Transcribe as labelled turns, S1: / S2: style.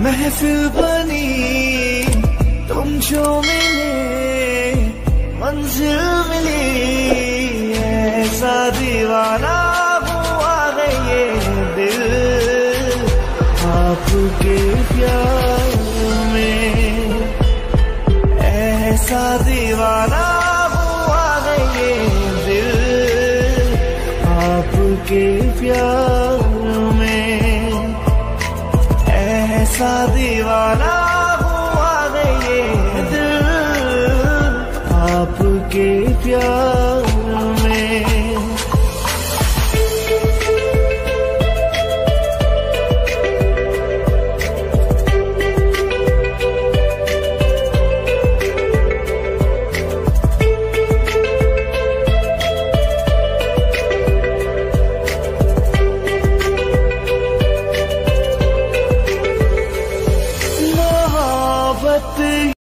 S1: महफिल बनी। तुम जो मिले, मंजिल मिली। ऐसा दीवाना हुआ ये दिल। आपके प्यार में ऐसा दीवाना हुआ ये दिल। आपके प्यार ऐसा दीवाना हुआ है दिल। आपके प्यार nothing